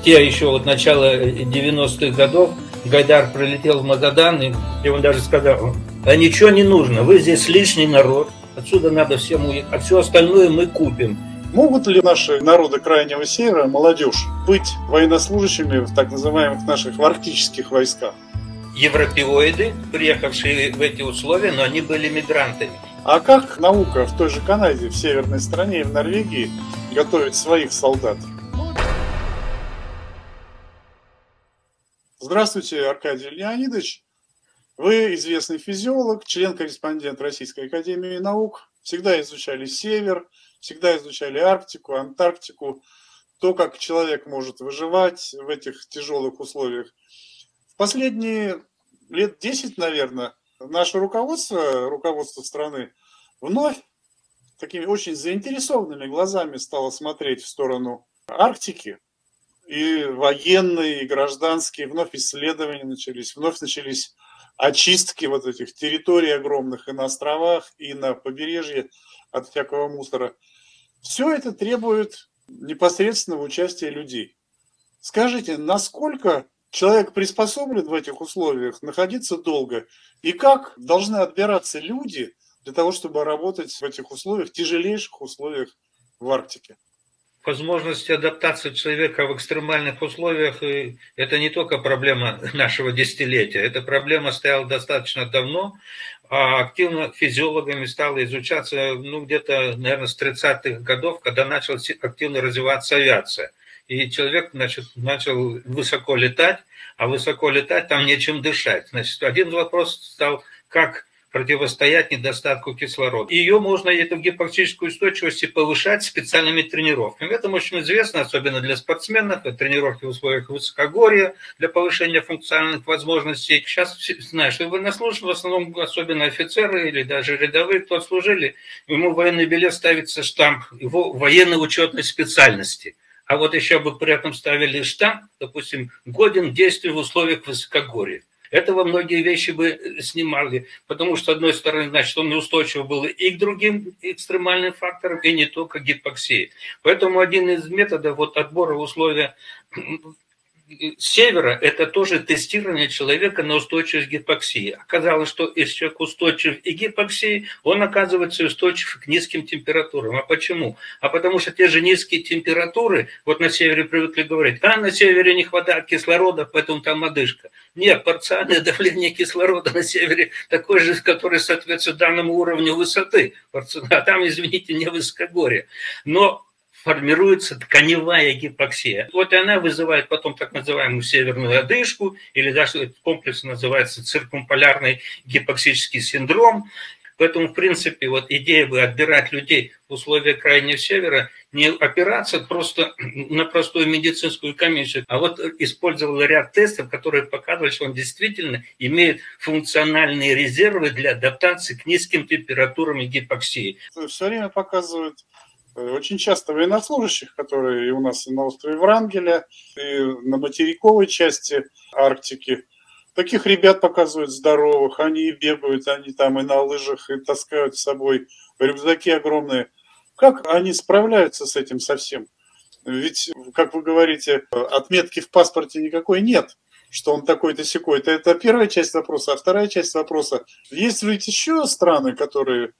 в те еще вот начало 90-х годов Гайдар прилетел в Магадан, и, и он даже сказал, а ничего не нужно, вы здесь лишний народ, отсюда надо всем уехать, а все остальное мы купим. Могут ли наши народы Крайнего Севера, молодежь, быть военнослужащими в так называемых наших арктических войсках? Европеоиды, приехавшие в эти условия, но они были мигрантами. А как наука в той же Канаде, в северной стране и в Норвегии готовит своих солдат? Здравствуйте, Аркадий Леонидович. Вы известный физиолог, член-корреспондент Российской Академии Наук. Всегда изучали Север, всегда изучали Арктику, Антарктику, то, как человек может выживать в этих тяжелых условиях. В последние лет 10, наверное, наше руководство, руководство страны, вновь такими очень заинтересованными глазами стало смотреть в сторону Арктики, и военные, и гражданские, вновь исследования начались, вновь начались очистки вот этих территорий огромных и на островах, и на побережье от всякого мусора. Все это требует непосредственного участия людей. Скажите, насколько человек приспособлен в этих условиях находиться долго, и как должны отбираться люди для того, чтобы работать в этих условиях, тяжелейших условиях в Арктике? Возможности адаптации человека в экстремальных условиях, и это не только проблема нашего десятилетия, эта проблема стояла достаточно давно, а активно физиологами стала изучаться, ну, где-то, наверное, с 30-х годов, когда начала активно развиваться авиация. И человек значит, начал высоко летать, а высоко летать там нечем дышать. Значит, один вопрос стал, как противостоять недостатку кислорода. Ее можно, эту гипоксическую устойчивость, повышать специальными тренировками. Это очень известно, особенно для спортсменов, это тренировки в условиях высокогорья для повышения функциональных возможностей. Сейчас знаешь, что военнослужащие, в основном, особенно офицеры или даже рядовые, кто служили, ему военный билет ставится штамп его военной учетной специальности. А вот еще бы при этом ставили штамп, допустим, годен действий в условиях высокогорья. Этого многие вещи бы э, снимали, потому что, с одной стороны, значит, он неустойчив был и к другим экстремальным факторам, и не только к гипоксии. Поэтому один из методов вот отбора условия севера – это тоже тестирование человека на устойчивость гипоксии. Оказалось, что если человек устойчив и к гипоксии, он оказывается устойчив к низким температурам. А почему? А потому что те же низкие температуры, вот на севере привыкли говорить, а на севере не хватает кислорода, поэтому там одышка. Нет, парциальное давление кислорода на севере такое же, которое соответствует данному уровню высоты. А там, извините, не высокогорье. Но формируется тканевая гипоксия. Вот и она вызывает потом так называемую северную одышку, или даже комплекс называется циркумполярный гипоксический синдром. Поэтому, в принципе, вот идея бы отбирать людей в условиях Крайнего Севера, не опираться просто на простую медицинскую комиссию, а вот использовала ряд тестов, которые показывали, что он действительно имеет функциональные резервы для адаптации к низким температурам и гипоксии. Все время показывают очень часто военнослужащих, которые у нас и на острове Врангеля, и на материковой части Арктики. Таких ребят показывают здоровых, они и бегают, они там и на лыжах, и таскают с собой рюкзаки огромные. Как они справляются с этим совсем? Ведь, как вы говорите, отметки в паспорте никакой нет, что он такой-то секой-то. Это первая часть вопроса. А вторая часть вопроса. Есть ли еще страны, которые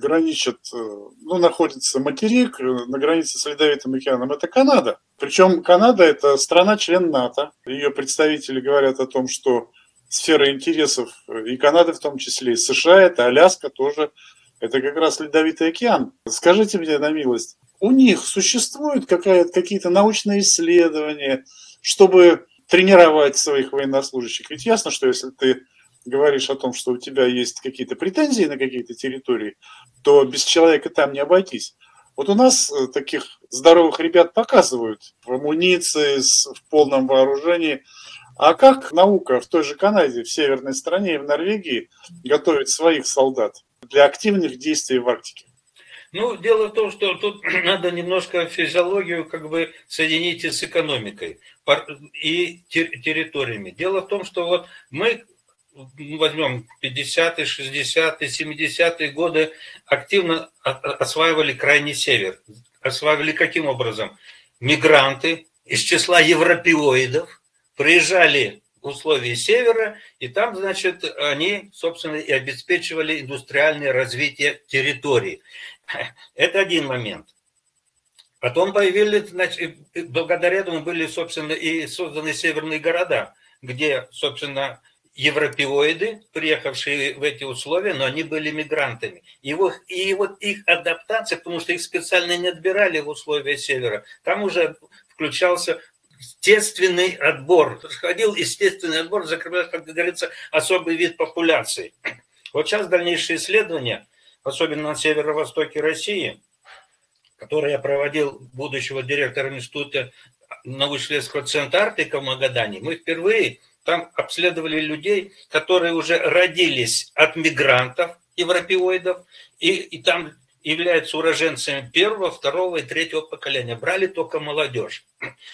граничат, э, ну, находится материк э, на границе с Ледовитым океаном, это Канада. Причем Канада – это страна-член НАТО. Ее представители говорят о том, что сфера интересов э, и Канады в том числе, и США, это Аляска тоже, это как раз Ледовитый океан. Скажите мне на милость, у них существуют какие-то научные исследования, чтобы тренировать своих военнослужащих? Ведь ясно, что если ты говоришь о том, что у тебя есть какие-то претензии на какие-то территории, то без человека там не обойтись. Вот у нас э, таких здоровых ребят показывают в амуниции, в полном вооружении. А как наука в той же Канаде, в северной стране и в Норвегии готовит своих солдат для активных действий в Арктике? Ну, дело в том, что тут надо немножко физиологию как бы соединить с экономикой и территориями. Дело в том, что вот мы возьмем 50-е, 60-е, 70-е годы, активно осваивали крайний север. Осваивали каким образом? Мигранты из числа европеоидов, приезжали в условия севера, и там, значит, они, собственно, и обеспечивали индустриальное развитие территории. Это один момент. Потом появились, значит, благодаря этому были, собственно, и созданы северные города, где, собственно, европеоиды, приехавшие в эти условия, но они были мигрантами. И вот, и вот их адаптация, потому что их специально не отбирали в условия севера, там уже включался естественный отбор. Происходил естественный отбор, закрывался, как говорится, особый вид популяции. Вот сейчас дальнейшие исследования, особенно на северо-востоке России, которые я проводил будущего директора института научно-исследовательского центра Арктика в Магадане, мы впервые там обследовали людей, которые уже родились от мигрантов, европеоидов, и, и там являются уроженцами первого, второго и третьего поколения. Брали только молодежь.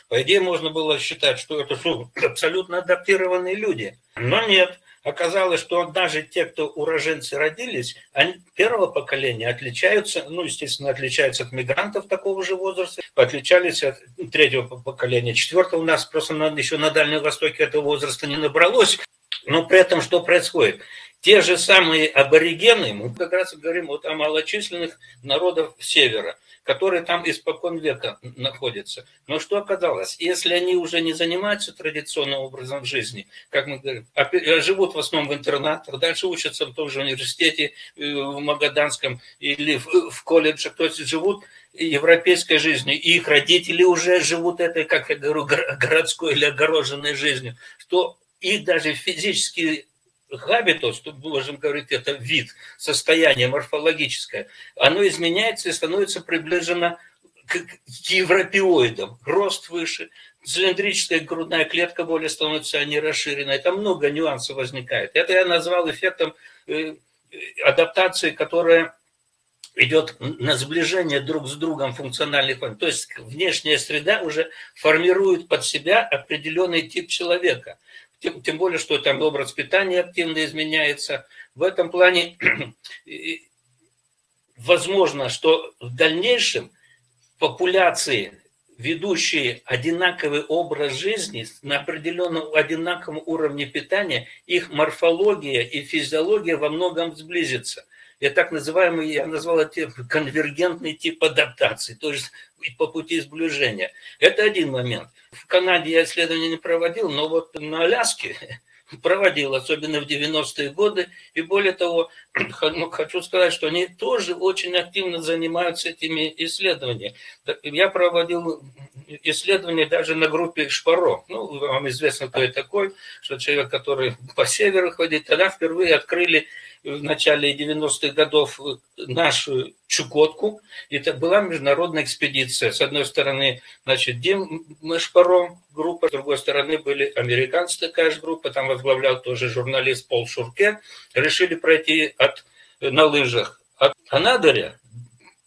По идее, можно было считать, что это абсолютно адаптированные люди. Но нет. Оказалось, что даже те, кто уроженцы родились, они первого поколения отличаются, ну, естественно, отличаются от мигрантов такого же возраста, отличались от третьего поколения. Четвертого у нас просто еще на Дальнем Востоке этого возраста не набралось. Но при этом что происходит? Те же самые аборигены, мы как раз говорим вот о малочисленных народах севера, которые там испокон века находятся. Но что оказалось? Если они уже не занимаются традиционным образом жизни, как мы говорим, а а живут в основном в интернатах, дальше учатся в том же университете, э, в Магаданском или в колледже, то есть живут европейской жизнью, и их родители уже живут этой, как я говорю, городской или огороженной жизнью, что их даже физически габитус, тут можем говорить, это вид, состояние морфологическое, оно изменяется и становится приближено к, к европеоидам. Рост выше, цилиндрическая грудная клетка более становится, а не расширенная. Там много нюансов возникает. Это я назвал эффектом э, адаптации, которая идет на сближение друг с другом функциональных форм. То есть внешняя среда уже формирует под себя определенный тип человека – тем, тем более, что там образ питания активно изменяется. В этом плане возможно, что в дальнейшем популяции, ведущие одинаковый образ жизни на определенном одинаковом уровне питания, их морфология и физиология во многом сблизятся. Я так называемый, я назвал это конвергентный тип адаптации, то есть по пути сближения. Это один момент. В Канаде я исследования не проводил, но вот на Аляске проводил, особенно в 90-е годы. И более того, хочу сказать, что они тоже очень активно занимаются этими исследованиями. Я проводил исследования даже на группе Шпаро. Ну, вам известно, кто я такой, что человек, который по северу ходит. Тогда впервые открыли в начале 90-х годов нашу Чукотку. Это была международная экспедиция. С одной стороны, значит, Дим Шпаро, группа, с другой стороны были американцы, такая же группа, там возглавлял тоже журналист Пол Шурке. Решили пройти от, на лыжах от Анадыря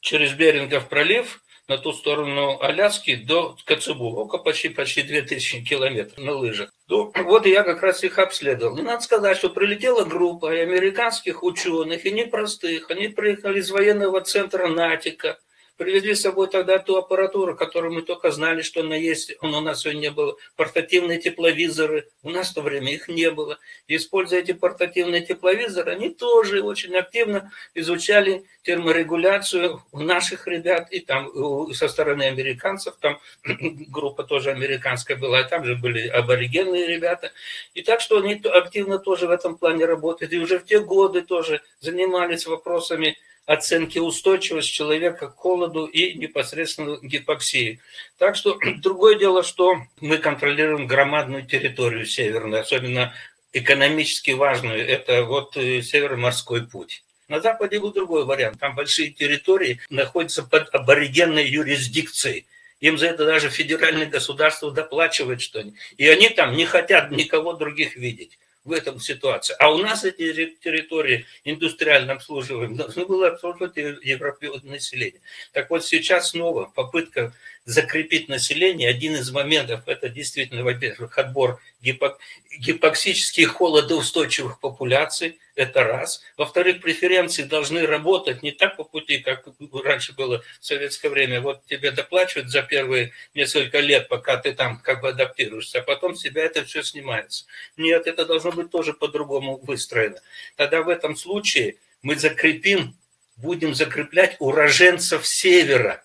через Берингов пролив на ту сторону Аляски до Коцебу, около почти, почти 2000 километров на лыжах. Ну, вот я как раз их обследовал. И надо сказать, что прилетела группа американских ученых, и непростых. Они приехали из военного центра Натика, Привезли с собой тогда ту аппаратуру, которую мы только знали, что она есть. Он у нас ее не. Портативные тепловизоры. У нас в то время их не было. И, используя эти портативные тепловизоры, они тоже очень активно изучали терморегуляцию у наших ребят и там со стороны американцев. Там группа тоже американская была, и там же были аборигенные ребята. И так что они активно тоже в этом плане работают. И уже в те годы тоже занимались вопросами оценки устойчивости человека к холоду и непосредственно гипоксии. Так что другое дело, что мы контролируем громадную территорию северную, особенно экономически важную, это вот э, Северо-морской путь. На Западе был другой вариант. Там большие территории находятся под аборигенной юрисдикцией. Им за это даже федеральное государство доплачивает что-нибудь. И они там не хотят никого других видеть в этом ситуации. А у нас эти территории индустриально обслуживаем должны было обслуживать европейское население. Так вот сейчас снова попытка закрепить население, один из моментов – это действительно, во-первых, отбор гипок, гипоксических холодоустойчивых популяций, это раз. Во-вторых, преференции должны работать не так по пути, как раньше было в советское время. Вот тебе доплачивают за первые несколько лет, пока ты там как бы адаптируешься, а потом с себя это все снимается. Нет, это должно быть тоже по-другому выстроено. Тогда в этом случае мы закрепим, будем закреплять уроженцев севера –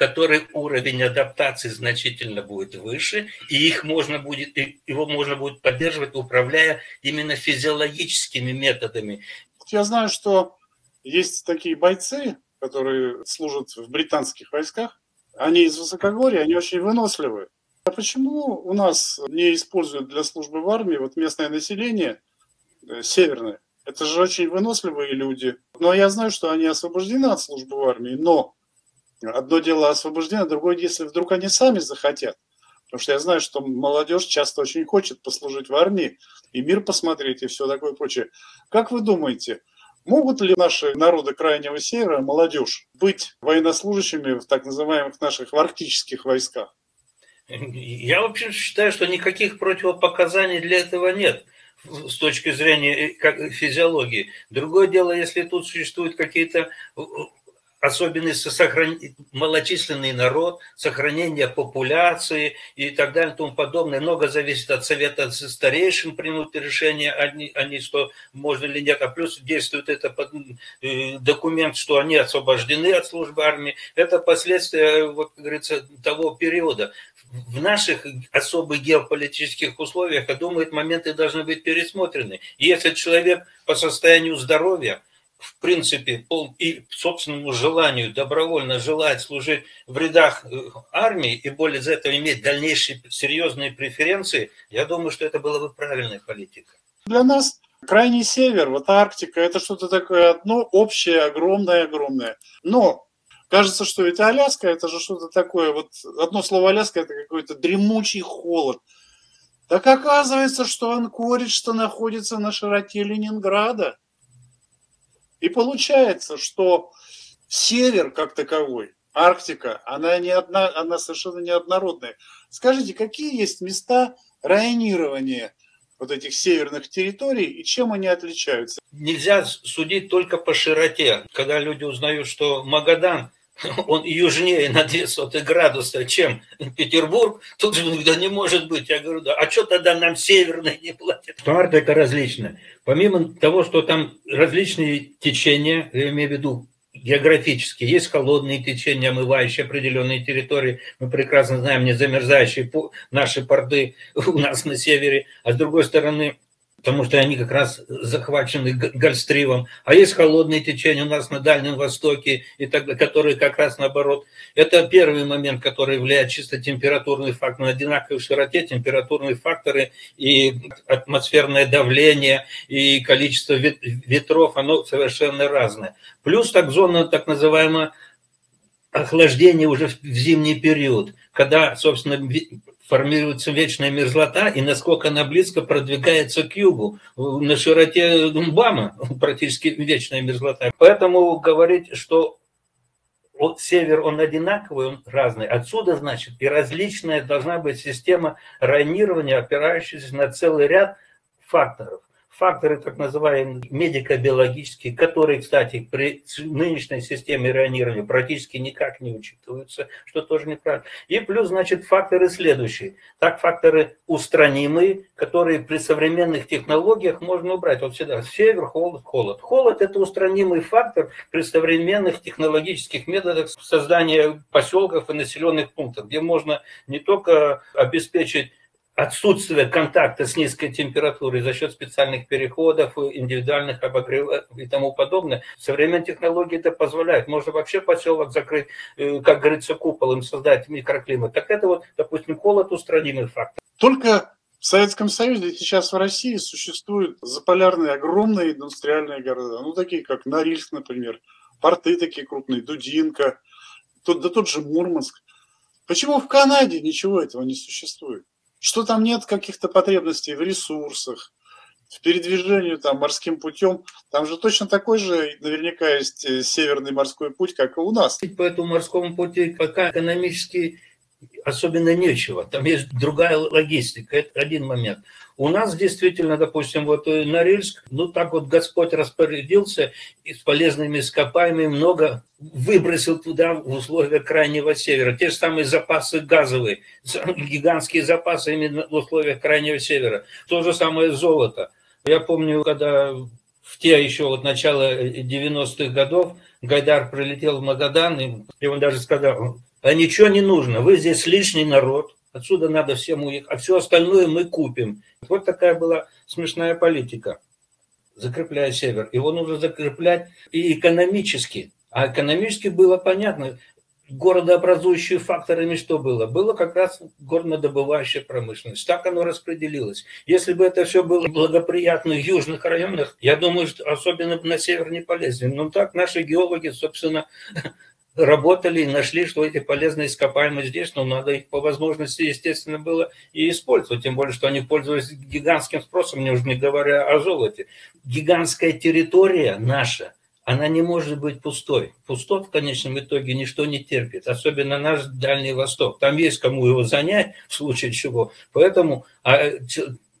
который уровень адаптации значительно будет выше, и их можно будет, его можно будет поддерживать, управляя именно физиологическими методами. Я знаю, что есть такие бойцы, которые служат в британских войсках. Они из высокогорья, они очень выносливые. А почему у нас не используют для службы в армии вот местное население э, северное? Это же очень выносливые люди. Но я знаю, что они освобождены от службы в армии, но Одно дело освобождение, другое, если вдруг они сами захотят. Потому что я знаю, что молодежь часто очень хочет послужить в армии и мир посмотреть и все такое прочее. Как вы думаете, могут ли наши народы Крайнего Севера, молодежь, быть военнослужащими в так называемых наших арктических войсках? Я вообще считаю, что никаких противопоказаний для этого нет с точки зрения э, физиологии. Другое дело, если тут существуют какие-то э, особенности сохран... малочисленный народ, сохранение популяции и так далее и тому подобное. Много зависит от совета старейшин примут решение, они, они что можно или нет, а плюс действует это э, документ, что они освобождены от службы армии. Это последствия, вот, как говорится, того периода. В наших особых геополитических условиях, я думаю, моменты должны быть пересмотрены. Если человек по состоянию здоровья – в принципе, и собственному желанию добровольно желает служить в рядах э, армии и более за это иметь дальнейшие серьезные преференции, я думаю, что это была бы правильная политика. Для нас крайний север, вот Арктика, это что-то такое одно общее, огромное-огромное. Но кажется, что ведь Аляска, это же что-то такое, вот одно слово Аляска, это какой-то дремучий холод. Так оказывается, что Анкоридж-то находится на широте Ленинграда. И получается, что север как таковой, Арктика, она, не одна, она совершенно неоднородная. Скажите, какие есть места районирования вот этих северных территорий и чем они отличаются? Нельзя судить только по широте. Когда люди узнают, что Магадан он южнее на 200 градуса, чем Петербург, тут же да не может быть. Я говорю, да, а что тогда нам северные не платят? Что Арктика различна. Помимо того, что там различные течения, я имею в виду географические, есть холодные течения, омывающие определенные территории. Мы прекрасно знаем, не замерзающие наши порты у нас на севере, а с другой стороны потому что они как раз захвачены гольстривом. А есть холодные течения у нас на Дальнем Востоке, и тогда, которые как раз наоборот. Это первый момент, который влияет чисто температурный фактор. На одинаковой широте температурные факторы и атмосферное давление, и количество ветров, оно совершенно разное. Плюс так зона, так называемая, охлаждение уже в зимний период, когда, собственно, формируется вечная мерзлота и насколько она близко продвигается к югу. На широте Думбама практически вечная мерзлота. Поэтому говорить, что север он одинаковый, он разный. Отсюда, значит, и различная должна быть система районирования, опирающаяся на целый ряд факторов факторы, так называемые медико-биологические, которые, кстати, при нынешней системе районирования практически никак не учитываются, что тоже неправильно. И плюс, значит, факторы следующие. Так, факторы устранимые, которые при современных технологиях можно убрать. Вот всегда север, холод, холод. Холод – это устранимый фактор при современных технологических методах создания поселков и населенных пунктов, где можно не только обеспечить отсутствие контакта с низкой температурой за счет специальных переходов, индивидуальных обогревов и тому подобное. Современные технологии это позволяют. Можно вообще поселок закрыть, э, как говорится, куполом, создать микроклимат. Так это вот, допустим, холод устранимый фактор. Только в Советском Союзе сейчас в России существуют заполярные огромные индустриальные города, ну такие как Норильск, например, порты такие крупные, Дудинка, тут, да тот же Мурманск. Почему в Канаде ничего этого не существует? Что там нет каких-то потребностей в ресурсах, в передвижении там морским путем. Там же точно такой же наверняка есть э, северный морской путь, как и у нас. По этому морскому пути пока экономически особенно нечего. Там есть другая логистика. Это один момент. У нас действительно, допустим, вот Норильск, ну так вот Господь распорядился и с полезными ископаемыми много выбросил туда в условиях Крайнего Севера. Те же самые запасы газовые, гигантские запасы именно в условиях Крайнего Севера. То же самое золото. Я помню, когда в те еще вот начало 90-х годов Гайдар прилетел в Магадан, и он даже сказал, а ничего не нужно, вы здесь лишний народ, отсюда надо всем уехать, а все остальное мы купим. Вот такая была смешная политика, закрепляя север. Его нужно закреплять и экономически. А экономически было понятно, городообразующими факторами что было? Было как раз горнодобывающая промышленность. Так оно распределилось. Если бы это все было в южных районах, я думаю, что особенно на север не полезли. Но так наши геологи, собственно, работали нашли, что эти полезные ископаемые здесь, но надо их по возможности, естественно, было и использовать. Тем более, что они пользовались гигантским спросом, не уже не говоря о золоте. Гигантская территория наша – она не может быть пустой. Пустот в конечном итоге ничто не терпит, особенно наш Дальний Восток. Там есть кому его занять, в случае чего. Поэтому а,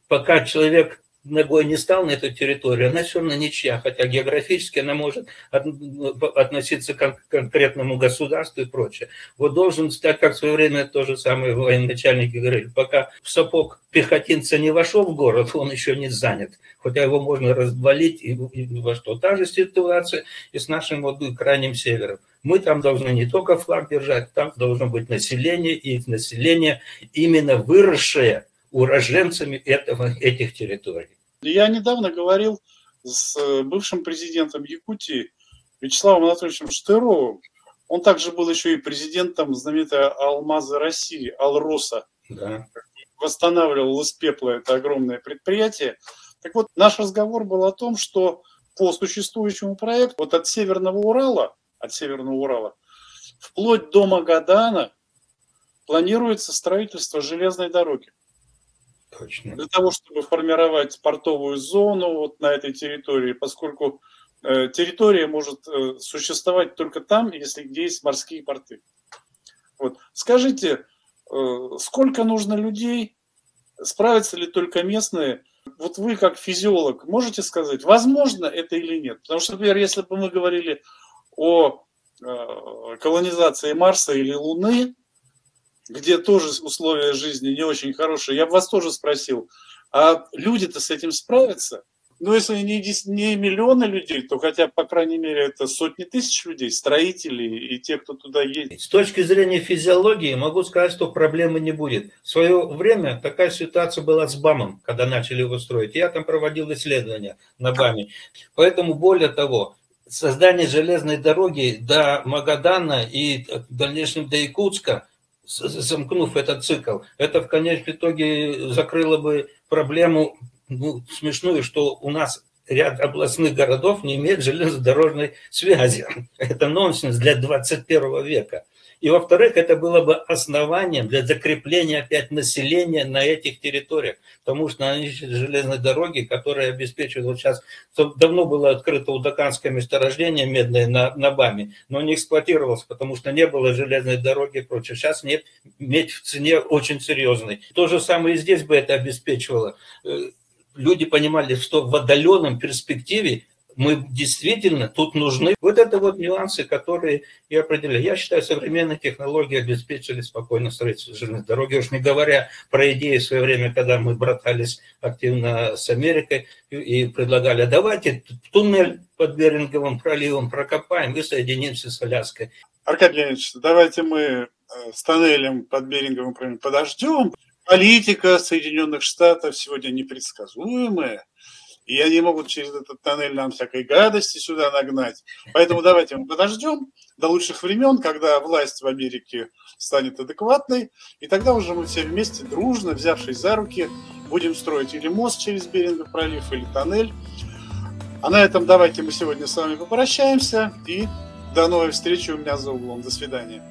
пока человек ногой не стал на эту территорию, она все равно ничья, хотя географически она может относиться к конкретному государству и прочее. Вот должен стать, как в свое время то же самое военачальники говорили, пока в сапог пехотинца не вошел в город, он еще не занят, хотя его можно развалить и, и во что. Та же ситуация и с нашим вот крайним севером. Мы там должны не только флаг держать, там должно быть население, и население именно выросшее уроженцами этого, этих территорий. Я недавно говорил с э, бывшим президентом Якутии Вячеславом Анатольевичем Штыровым. Он также был еще и президентом знаменитой Алмаза России, Алроса. Да. Восстанавливал из пепла это огромное предприятие. Так вот, наш разговор был о том, что по существующему проекту, вот от Северного Урала, от Северного Урала, вплоть до Магадана планируется строительство железной дороги. Точно. Для того, чтобы формировать портовую зону вот на этой территории, поскольку э, территория может э, существовать только там, если где есть морские порты. Вот. Скажите, э, сколько нужно людей, справятся ли только местные? Вот вы как физиолог можете сказать, возможно это или нет? Потому что, например, если бы мы говорили о э, колонизации Марса или Луны, где тоже условия жизни не очень хорошие, я бы вас тоже спросил, а люди-то с этим справятся? Ну, если не, не миллионы людей, то хотя, по крайней мере, это сотни тысяч людей, строителей и те, кто туда едет. С точки зрения физиологии могу сказать, что проблемы не будет. В свое время такая ситуация была с БАМом, когда начали его строить. Я там проводил исследования на БАМе. Поэтому, более того, создание железной дороги до Магадана и в дальнейшем до Якутска – замкнув этот цикл, это в конечном итоге закрыло бы проблему ну, смешную, что у нас ряд областных городов не имеет железнодорожной связи. Это нонсенс для 21 века. И во-вторых, это было бы основанием для закрепления опять населения на этих территориях, потому что они железные дороги, которые обеспечивают, вот сейчас давно было открыто удаканское месторождение медное на, на БАМе, но не эксплуатировалось, потому что не было железной дороги и прочее. Сейчас нет, медь в цене очень серьезной. То же самое и здесь бы это обеспечивало э, люди понимали, что в отдаленном перспективе мы действительно тут нужны. Вот это вот нюансы, которые и определяют. Я считаю, современные технологии обеспечили спокойно строительство железной дороги, уж не говоря про идеи в свое время, когда мы братались активно с Америкой и предлагали, давайте туннель под Беринговым проливом прокопаем и соединимся с Аляской. Аркадий Леонидович, давайте мы э, с тоннелем под Беринговым проливом подождем. Политика Соединенных Штатов сегодня непредсказуемая и они могут через этот тоннель нам всякой гадости сюда нагнать. Поэтому давайте мы подождем до лучших времен, когда власть в Америке станет адекватной, и тогда уже мы все вместе, дружно, взявшись за руки, будем строить или мост через Берингов пролив, или тоннель. А на этом давайте мы сегодня с вами попрощаемся, и до новой встречи у меня за углом. До свидания.